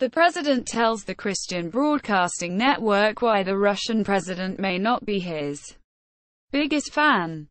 The president tells the Christian Broadcasting Network why the Russian president may not be his biggest fan.